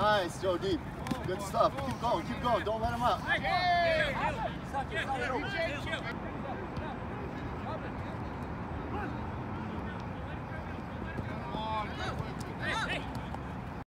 Nice, Joe Deep. Good stuff. Keep going, keep going. Don't let him out. Hey!